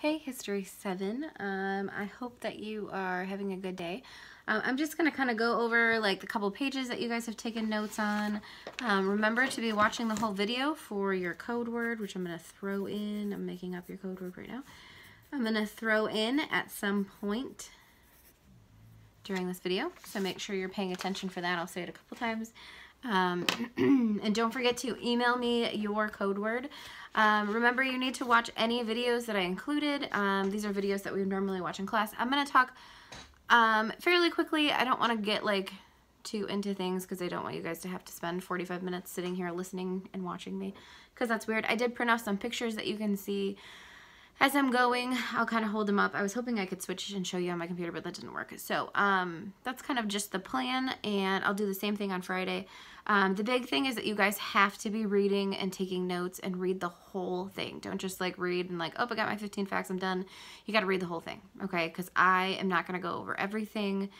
Hey History 7, um, I hope that you are having a good day. Um, I'm just going to kind of go over like the couple pages that you guys have taken notes on. Um, remember to be watching the whole video for your code word, which I'm going to throw in. I'm making up your code word right now. I'm going to throw in at some point during this video, so make sure you're paying attention for that. I'll say it a couple times. Um, and don't forget to email me your code word. Um, remember, you need to watch any videos that I included. Um, these are videos that we normally watch in class. I'm going to talk um, fairly quickly. I don't want to get like too into things because I don't want you guys to have to spend 45 minutes sitting here listening and watching me because that's weird. I did print off some pictures that you can see as I'm going, I'll kind of hold them up. I was hoping I could switch and show you on my computer, but that didn't work. So um, that's kind of just the plan, and I'll do the same thing on Friday. Um, the big thing is that you guys have to be reading and taking notes and read the whole thing. Don't just like read and like, oh, I got my 15 facts, I'm done. You got to read the whole thing, okay? Because I am not going to go over everything.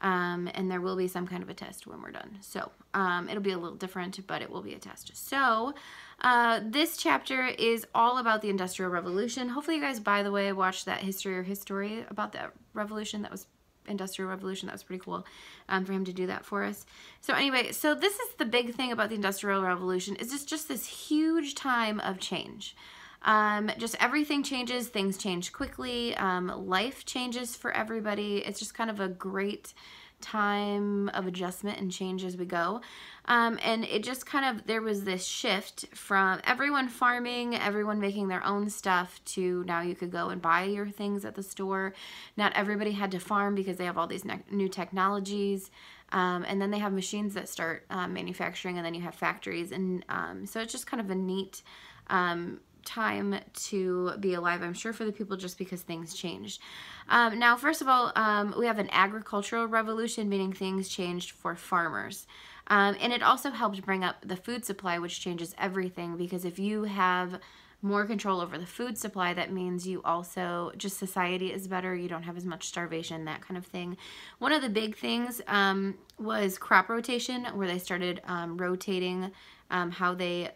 Um, and there will be some kind of a test when we're done. So um, it'll be a little different, but it will be a test. So uh, this chapter is all about the Industrial Revolution. Hopefully you guys, by the way, watched that history or history about that revolution that was Industrial Revolution. That was pretty cool um, for him to do that for us. So anyway, so this is the big thing about the Industrial Revolution is it's just this huge time of change. Um, just everything changes, things change quickly, um, life changes for everybody. It's just kind of a great time of adjustment and change as we go. Um, and it just kind of, there was this shift from everyone farming, everyone making their own stuff to now you could go and buy your things at the store. Not everybody had to farm because they have all these new technologies. Um, and then they have machines that start um, manufacturing and then you have factories. And um, so it's just kind of a neat um, time to be alive, I'm sure, for the people just because things changed. Um, now, first of all, um, we have an agricultural revolution, meaning things changed for farmers. Um, and it also helped bring up the food supply, which changes everything because if you have more control over the food supply, that means you also, just society is better, you don't have as much starvation, that kind of thing. One of the big things um, was crop rotation, where they started um, rotating um, how they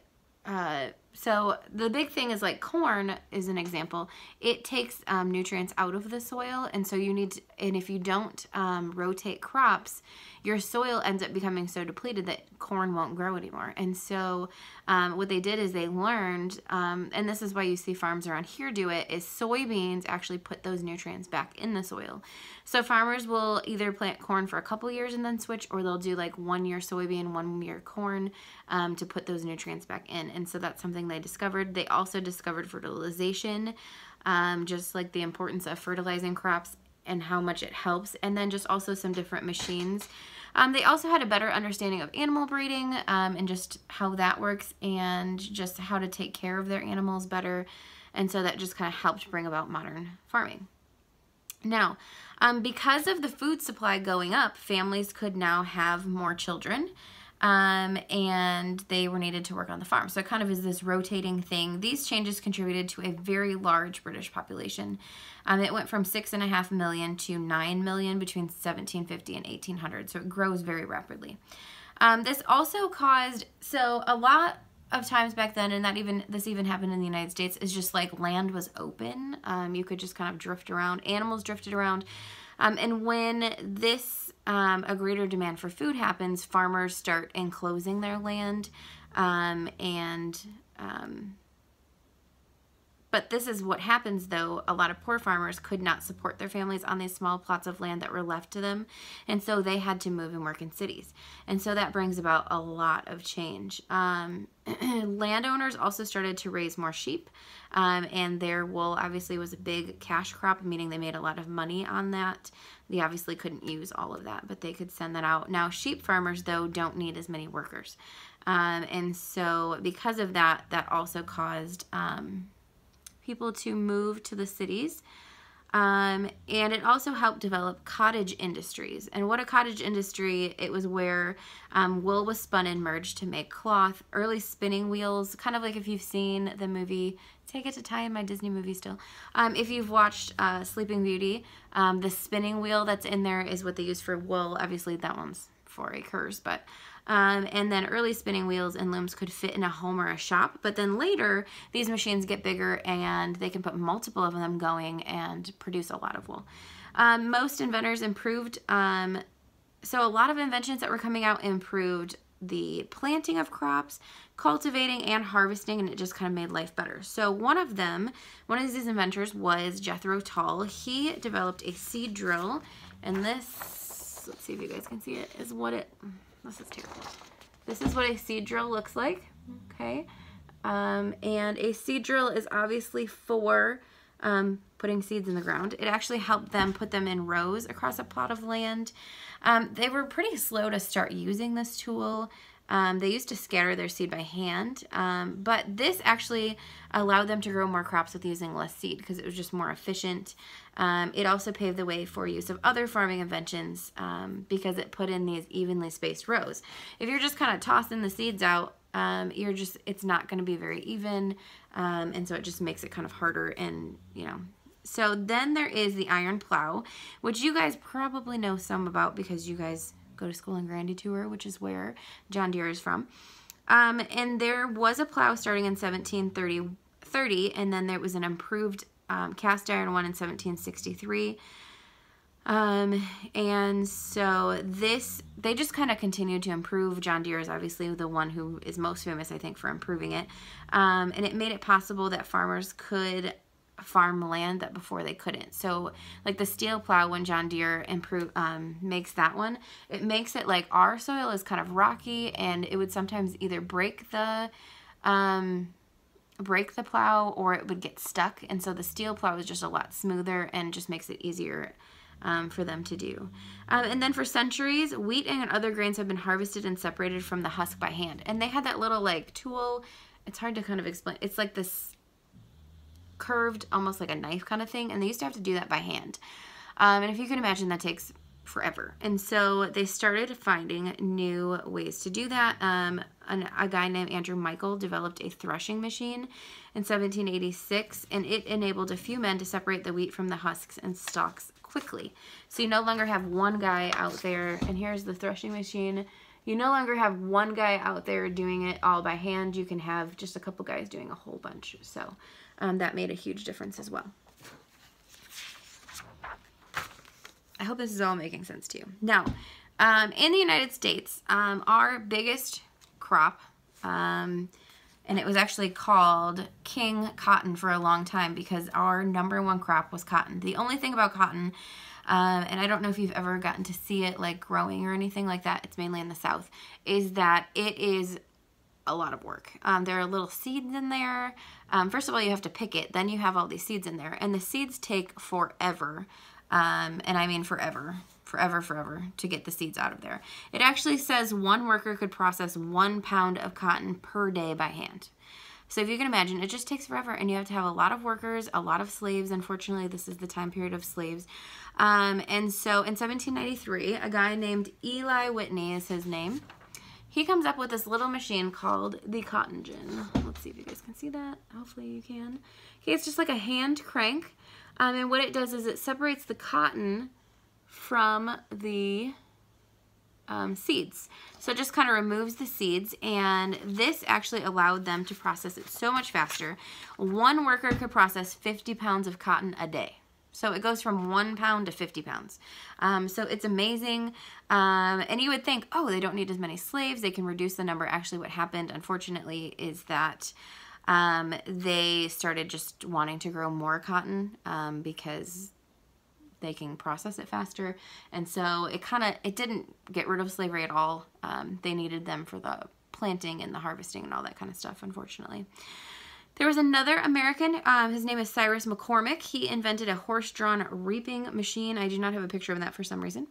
uh, so the big thing is like corn is an example. It takes um, nutrients out of the soil, and so you need, to, and if you don't um, rotate crops, your soil ends up becoming so depleted that corn won't grow anymore. And so um, what they did is they learned, um, and this is why you see farms around here do it, is soybeans actually put those nutrients back in the soil. So farmers will either plant corn for a couple years and then switch, or they'll do like one year soybean, one year corn um, to put those nutrients back in. And so that's something they discovered. They also discovered fertilization, um, just like the importance of fertilizing crops and how much it helps, and then just also some different machines. Um, they also had a better understanding of animal breeding um, and just how that works and just how to take care of their animals better. And so that just kind of helped bring about modern farming. Now, um, because of the food supply going up, families could now have more children um, and they were needed to work on the farm. So it kind of is this rotating thing. These changes contributed to a very large British population. Um, it went from six and a half million to nine million between 1750 and 1800. So it grows very rapidly. Um, this also caused, so a lot of times back then, and that even this even happened in the United States, is just like land was open. Um, you could just kind of drift around. Animals drifted around. Um, and when this, um, a greater demand for food happens, farmers start enclosing their land um, and um, but this is what happens though. A lot of poor farmers could not support their families on these small plots of land that were left to them. And so they had to move and work in cities. And so that brings about a lot of change. Um, landowners also started to raise more sheep. Um, and their wool obviously was a big cash crop, meaning they made a lot of money on that. They obviously couldn't use all of that, but they could send that out. Now, sheep farmers, though, don't need as many workers. Um, and so because of that, that also caused... Um, people to move to the cities. Um, and it also helped develop cottage industries. And what a cottage industry, it was where um, wool was spun and merged to make cloth. Early spinning wheels, kind of like if you've seen the movie, take it to tie in my Disney movie still. Um, if you've watched uh, Sleeping Beauty, um, the spinning wheel that's in there is what they use for wool. Obviously that one's for acres, but Um, and then early spinning wheels and looms could fit in a home or a shop. But then later, these machines get bigger and they can put multiple of them going and produce a lot of wool. Um, most inventors improved, um, so a lot of inventions that were coming out improved the planting of crops, cultivating and harvesting, and it just kind of made life better. So one of them, one of these inventors was Jethro Tull. He developed a seed drill, and this, let's see if you guys can see it, is what it, this is terrible. This is what a seed drill looks like, okay? Um, and a seed drill is obviously for um, putting seeds in the ground. It actually helped them put them in rows across a plot of land. Um, they were pretty slow to start using this tool. Um, they used to scatter their seed by hand, um, but this actually allowed them to grow more crops with using less seed because it was just more efficient. Um, it also paved the way for use of other farming inventions um, because it put in these evenly spaced rows. If you're just kind of tossing the seeds out, um, you're just, it's not going to be very even, um, and so it just makes it kind of harder and, you know, so then there is the iron plow, which you guys probably know some about because you guys go to school in Grand Detour, which is where John Deere is from. Um, and there was a plow starting in 1730, 30, and then there was an improved um, cast iron one in 1763. Um, and so this, they just kind of continued to improve. John Deere is obviously the one who is most famous, I think, for improving it. Um, and it made it possible that farmers could farm land that before they couldn't. So like the steel plow when John Deere improve um, makes that one, it makes it like our soil is kind of rocky and it would sometimes either break the um, break the plow or it would get stuck. And so the steel plow is just a lot smoother and just makes it easier um, for them to do. Um, and then for centuries, wheat and other grains have been harvested and separated from the husk by hand. And they had that little like tool. It's hard to kind of explain. It's like this curved, almost like a knife kind of thing. And they used to have to do that by hand. Um, and if you can imagine, that takes forever. And so they started finding new ways to do that. Um, an, a guy named Andrew Michael developed a threshing machine in 1786, and it enabled a few men to separate the wheat from the husks and stalks quickly. So you no longer have one guy out there, and here's the threshing machine. You no longer have one guy out there doing it all by hand. You can have just a couple guys doing a whole bunch. So um, that made a huge difference as well. I hope this is all making sense to you. Now, um, in the United States, um, our biggest crop, um, and it was actually called King Cotton for a long time because our number one crop was cotton. The only thing about cotton, um, and I don't know if you've ever gotten to see it like growing or anything like that, it's mainly in the South, is that it is a lot of work. Um, there are little seeds in there. Um, first of all, you have to pick it. Then you have all these seeds in there. And the seeds take forever. Um, and I mean forever. Forever, forever to get the seeds out of there. It actually says one worker could process one pound of cotton per day by hand. So if you can imagine, it just takes forever and you have to have a lot of workers, a lot of slaves. Unfortunately, this is the time period of slaves. Um, and so in 1793, a guy named Eli Whitney is his name he comes up with this little machine called the cotton gin. Let's see if you guys can see that. Hopefully you can. Okay, it's just like a hand crank. Um, and what it does is it separates the cotton from the um, seeds. So it just kind of removes the seeds and this actually allowed them to process it so much faster. One worker could process 50 pounds of cotton a day. So it goes from one pound to 50 pounds. Um, so it's amazing. Um, and you would think, oh, they don't need as many slaves. They can reduce the number. Actually, what happened, unfortunately, is that um, they started just wanting to grow more cotton um, because they can process it faster. And so it kind of, it didn't get rid of slavery at all. Um, they needed them for the planting and the harvesting and all that kind of stuff, unfortunately. There was another American, um, his name is Cyrus McCormick. He invented a horse-drawn reaping machine. I do not have a picture of that for some reason.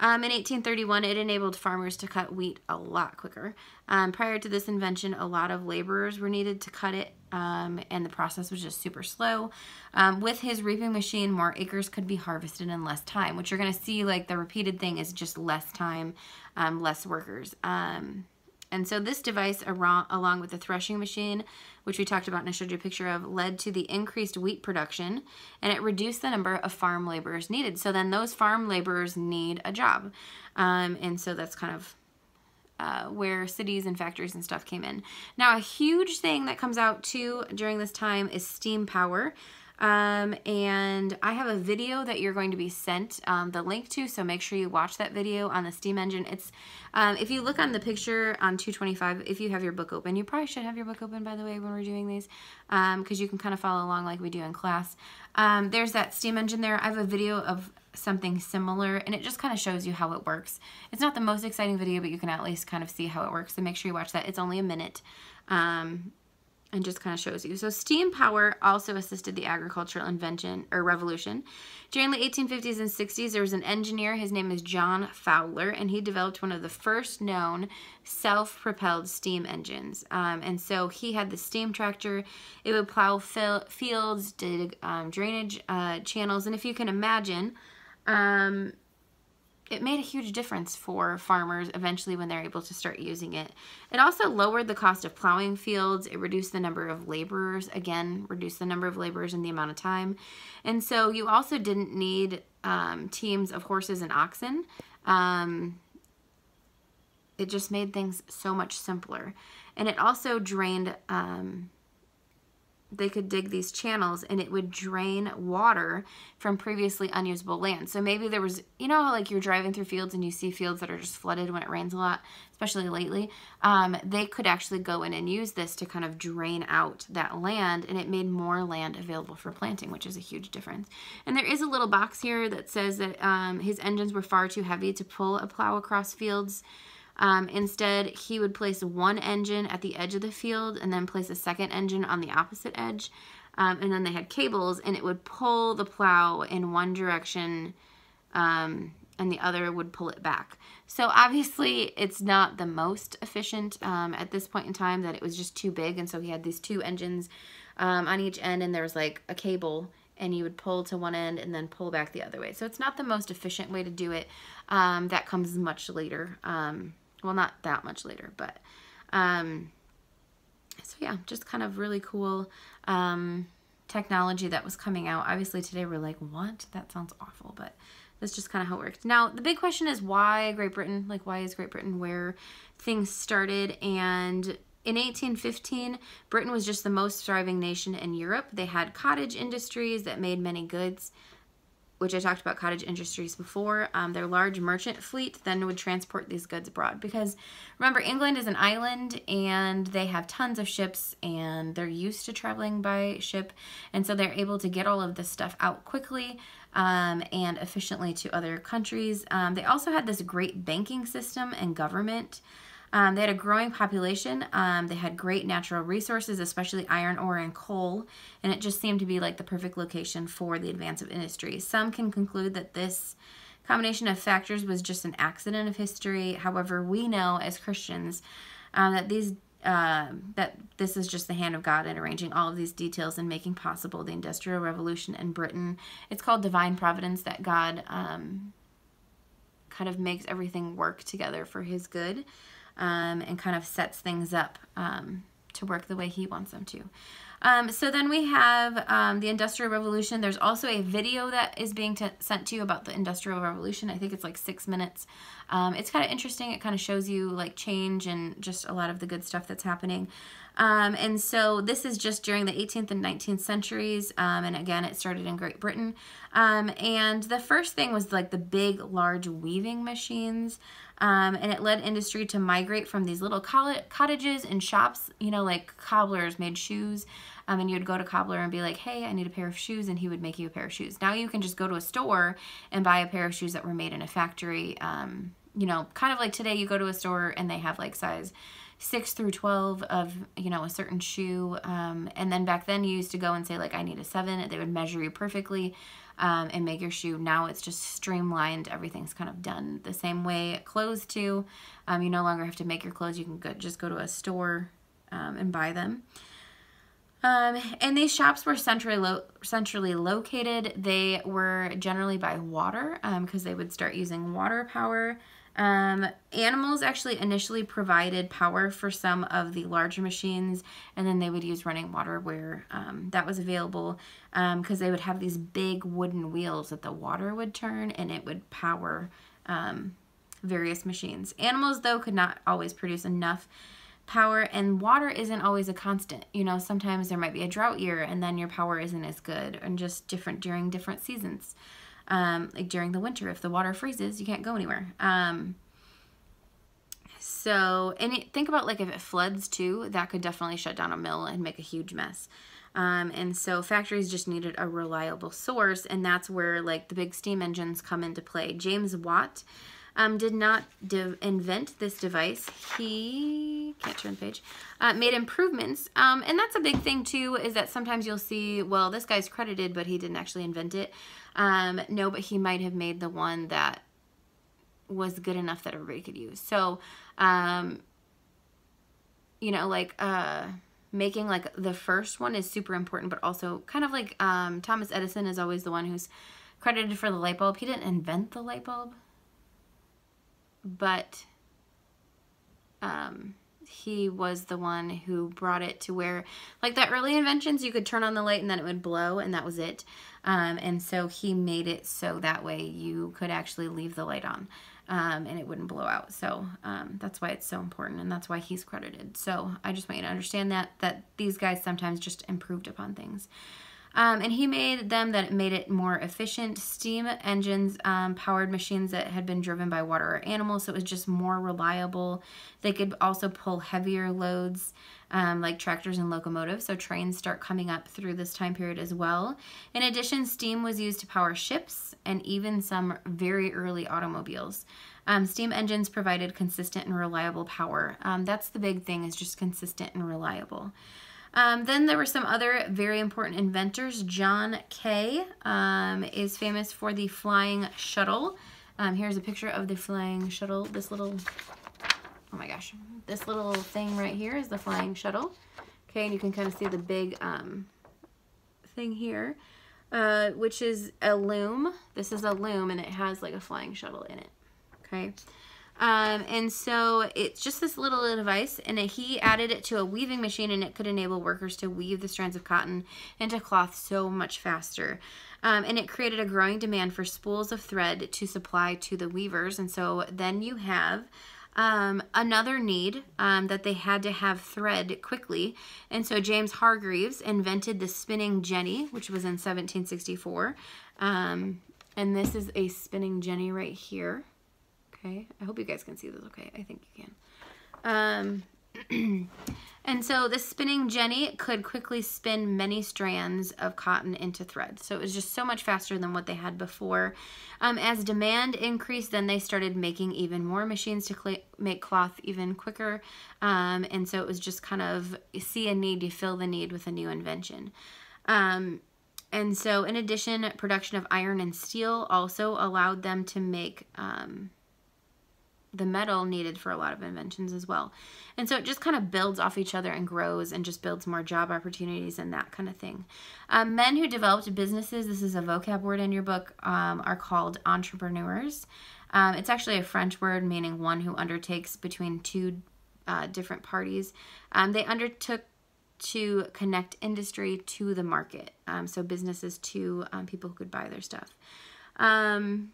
Um, in 1831, it enabled farmers to cut wheat a lot quicker. Um, prior to this invention, a lot of laborers were needed to cut it, um, and the process was just super slow. Um, with his reaping machine, more acres could be harvested in less time, which you're going to see, like, the repeated thing is just less time, um, less workers. And so this device, along with the threshing machine, which we talked about and I showed you a picture of, led to the increased wheat production and it reduced the number of farm laborers needed. So then those farm laborers need a job. Um, and so that's kind of uh, where cities and factories and stuff came in. Now, a huge thing that comes out too during this time is steam power. Um, and I have a video that you're going to be sent um, the link to, so make sure you watch that video on the steam engine. It's um, If you look on the picture on 225, if you have your book open, you probably should have your book open, by the way, when we're doing these, because um, you can kind of follow along like we do in class. Um, there's that steam engine there. I have a video of something similar, and it just kind of shows you how it works. It's not the most exciting video, but you can at least kind of see how it works, so make sure you watch that. It's only a minute. Um, and just kind of shows you. So steam power also assisted the agricultural invention or revolution. During the 1850s and 60s, there was an engineer. His name is John Fowler, and he developed one of the first known self-propelled steam engines. Um, and so he had the steam tractor. It would plow fields, dig um, drainage uh, channels, and if you can imagine, um, it made a huge difference for farmers eventually when they're able to start using it. It also lowered the cost of plowing fields. It reduced the number of laborers, again, reduced the number of laborers and the amount of time. And so you also didn't need um, teams of horses and oxen. Um, it just made things so much simpler. And it also drained um, they could dig these channels and it would drain water from previously unusable land. So maybe there was, you know like you're driving through fields and you see fields that are just flooded when it rains a lot, especially lately? Um, they could actually go in and use this to kind of drain out that land and it made more land available for planting, which is a huge difference. And there is a little box here that says that um, his engines were far too heavy to pull a plow across fields. Um, instead, he would place one engine at the edge of the field and then place a second engine on the opposite edge. Um, and then they had cables and it would pull the plow in one direction um, and the other would pull it back. So obviously it's not the most efficient um, at this point in time that it was just too big. And so he had these two engines um, on each end and there was like a cable and you would pull to one end and then pull back the other way. So it's not the most efficient way to do it. Um, that comes much later. Um, well, not that much later, but um, so yeah, just kind of really cool um, technology that was coming out. Obviously today we're like, what? That sounds awful, but that's just kind of how it worked. Now, the big question is why Great Britain? Like, why is Great Britain where things started? And in 1815, Britain was just the most thriving nation in Europe. They had cottage industries that made many goods which I talked about cottage industries before, um, their large merchant fleet then would transport these goods abroad. Because remember, England is an island and they have tons of ships and they're used to traveling by ship. And so they're able to get all of this stuff out quickly um, and efficiently to other countries. Um, they also had this great banking system and government. Um, they had a growing population. Um, they had great natural resources, especially iron ore and coal, and it just seemed to be like the perfect location for the advance of industry. Some can conclude that this combination of factors was just an accident of history. However, we know as Christians um, that these uh, that this is just the hand of God in arranging all of these details and making possible the Industrial Revolution in Britain. It's called divine providence that God um, kind of makes everything work together for His good um, and kind of sets things up um, to work the way he wants them to. Um, so then we have um, the Industrial Revolution. There's also a video that is being sent to you about the Industrial Revolution. I think it's like six minutes. Um, it's kind of interesting. It kind of shows you like change and just a lot of the good stuff that's happening. Um, and so this is just during the 18th and 19th centuries. Um, and again, it started in Great Britain. Um, and the first thing was like the big, large weaving machines. Um, and it led industry to migrate from these little cottages and shops, you know, like cobblers made shoes. Um, and you'd go to cobbler and be like, hey, I need a pair of shoes, and he would make you a pair of shoes. Now you can just go to a store and buy a pair of shoes that were made in a factory. Um, you know, kind of like today you go to a store and they have like size 6 through 12 of, you know, a certain shoe. Um, and then back then you used to go and say like, I need a 7. They would measure you perfectly um, and make your shoe. Now it's just streamlined. Everything's kind of done the same way. Clothes too. Um, you no longer have to make your clothes. You can go, just go to a store um, and buy them. Um, and these shops were centrally lo centrally located. They were generally by water because um, they would start using water power. Um, animals actually initially provided power for some of the larger machines, and then they would use running water where um, that was available because um, they would have these big wooden wheels that the water would turn and it would power um, various machines. Animals, though, could not always produce enough power and water isn't always a constant you know sometimes there might be a drought year and then your power isn't as good and just different during different seasons um, like during the winter if the water freezes you can't go anywhere um, so and it, think about like if it floods too that could definitely shut down a mill and make a huge mess um, and so factories just needed a reliable source and that's where like the big steam engines come into play james watt um, did not invent this device. He, can't turn the page, uh, made improvements. Um, and that's a big thing too, is that sometimes you'll see, well, this guy's credited, but he didn't actually invent it. Um, no, but he might have made the one that was good enough that everybody could use. So, um, you know, like, uh, making like the first one is super important, but also kind of like, um, Thomas Edison is always the one who's credited for the light bulb. He didn't invent the light bulb but um, he was the one who brought it to where, like the early inventions, you could turn on the light and then it would blow and that was it. Um, and so he made it so that way you could actually leave the light on um, and it wouldn't blow out. So um, that's why it's so important and that's why he's credited. So I just want you to understand that, that these guys sometimes just improved upon things. Um, and he made them that made it more efficient. Steam engines um, powered machines that had been driven by water or animals, so it was just more reliable. They could also pull heavier loads um, like tractors and locomotives, so trains start coming up through this time period as well. In addition, steam was used to power ships and even some very early automobiles. Um, steam engines provided consistent and reliable power. Um, that's the big thing is just consistent and reliable. Um, then there were some other very important inventors. John Kay um, is famous for the flying shuttle. Um, here's a picture of the flying shuttle. This little, oh my gosh, this little thing right here is the flying shuttle. Okay, and you can kind of see the big um, thing here, uh, which is a loom. This is a loom, and it has like a flying shuttle in it. Okay. Um, and so it's just this little device and he added it to a weaving machine and it could enable workers to weave the strands of cotton into cloth so much faster. Um, and it created a growing demand for spools of thread to supply to the weavers. And so then you have um, another need um, that they had to have thread quickly. And so James Hargreaves invented the spinning jenny, which was in 1764. Um, and this is a spinning jenny right here okay? I hope you guys can see this okay. I think you can. And so the spinning jenny could quickly spin many strands of cotton into thread. So it was just so much faster than what they had before. Um, as demand increased, then they started making even more machines to cl make cloth even quicker. Um, and so it was just kind of see a need, you fill the need with a new invention. Um, and so in addition, production of iron and steel also allowed them to make um, the metal needed for a lot of inventions as well. And so it just kind of builds off each other and grows and just builds more job opportunities and that kind of thing. Um, men who developed businesses, this is a vocab word in your book, um, are called entrepreneurs. Um, it's actually a French word meaning one who undertakes between two uh, different parties. Um, they undertook to connect industry to the market, um, so businesses to um, people who could buy their stuff. Um,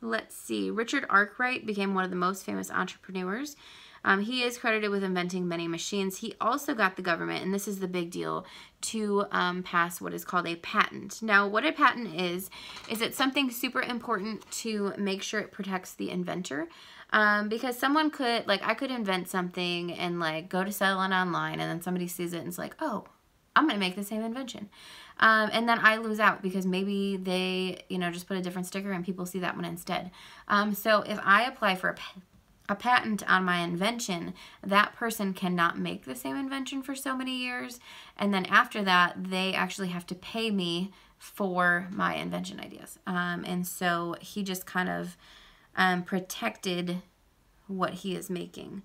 Let's see. Richard Arkwright became one of the most famous entrepreneurs. Um, he is credited with inventing many machines. He also got the government, and this is the big deal, to um, pass what is called a patent. Now, what a patent is, is it's something super important to make sure it protects the inventor. Um, because someone could, like, I could invent something and, like, go to sell it online, and then somebody sees it and is like, oh, I'm going to make the same invention. Um, and then I lose out because maybe they, you know, just put a different sticker and people see that one instead. Um, so if I apply for a, a patent on my invention, that person cannot make the same invention for so many years. And then after that, they actually have to pay me for my invention ideas. Um, and so he just kind of um, protected what he is making.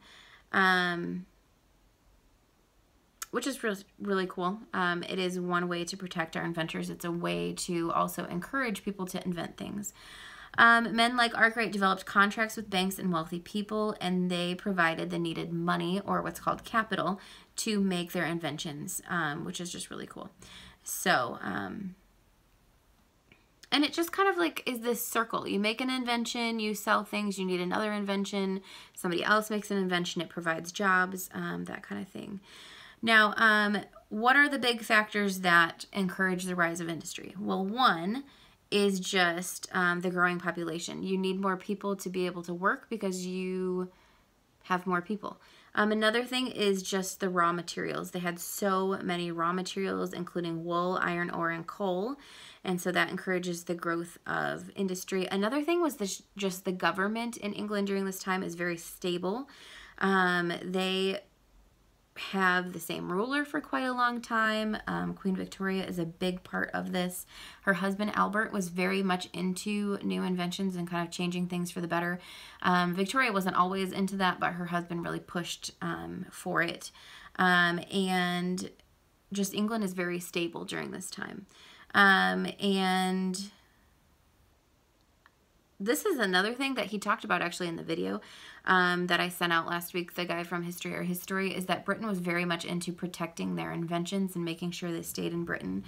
Um, which is really, really cool. Um, it is one way to protect our inventors. It's a way to also encourage people to invent things. Um, men like Arkwright developed contracts with banks and wealthy people, and they provided the needed money, or what's called capital, to make their inventions, um, which is just really cool. So, um, and it just kind of like is this circle. You make an invention, you sell things, you need another invention, somebody else makes an invention, it provides jobs, um, that kind of thing. Now, um, what are the big factors that encourage the rise of industry? Well, one is just um, the growing population. You need more people to be able to work because you have more people. Um, another thing is just the raw materials. They had so many raw materials, including wool, iron ore, and coal. And so that encourages the growth of industry. Another thing was just the government in England during this time is very stable. Um, they have the same ruler for quite a long time. Um, Queen Victoria is a big part of this. Her husband Albert was very much into new inventions and kind of changing things for the better. Um, Victoria wasn't always into that, but her husband really pushed um, for it. Um, and just England is very stable during this time. Um, and this is another thing that he talked about actually in the video um, that I sent out last week, the guy from History or History, is that Britain was very much into protecting their inventions and making sure they stayed in Britain.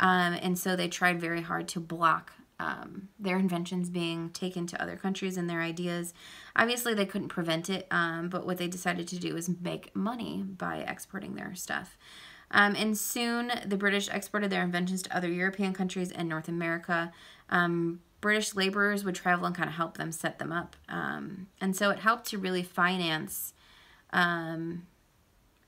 Um, and so they tried very hard to block um, their inventions being taken to other countries and their ideas. Obviously, they couldn't prevent it, um, but what they decided to do was make money by exporting their stuff. Um, and soon the British exported their inventions to other European countries and North America. Um, British laborers would travel and kind of help them set them up. Um, and so it helped to really finance. Um,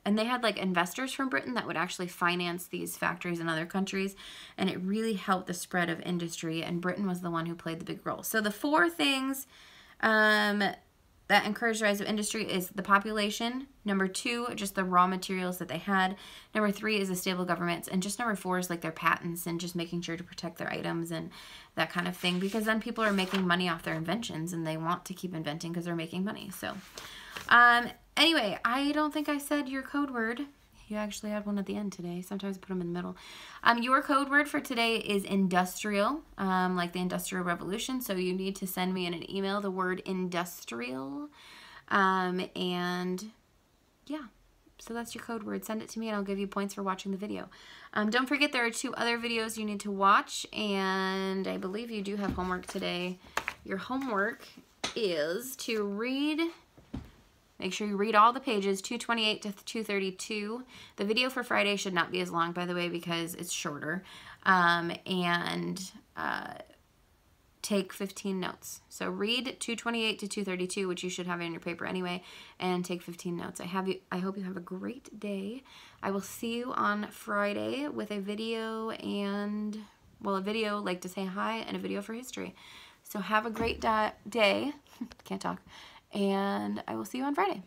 and they had like investors from Britain that would actually finance these factories in other countries. And it really helped the spread of industry. And Britain was the one who played the big role. So the four things um, that encouraged the rise of industry is the population. Number two, just the raw materials that they had. Number three is the stable governments. And just number four is like their patents and just making sure to protect their items and that kind of thing. Because then people are making money off their inventions and they want to keep inventing because they're making money. So, um, anyway, I don't think I said your code word. You actually had one at the end today. Sometimes I put them in the middle. Um, your code word for today is industrial, um, like the Industrial Revolution. So you need to send me in an email the word industrial. Um, and yeah, so that's your code word. Send it to me and I'll give you points for watching the video. Um, don't forget there are two other videos you need to watch. And I believe you do have homework today. Your homework is to read Make sure you read all the pages, 228 to 232. The video for Friday should not be as long, by the way, because it's shorter. Um, and uh, take 15 notes. So read 228 to 232, which you should have in your paper anyway, and take 15 notes. I have you. I hope you have a great day. I will see you on Friday with a video and, well, a video like to say hi and a video for history. So have a great day. Can't talk and I will see you on Friday.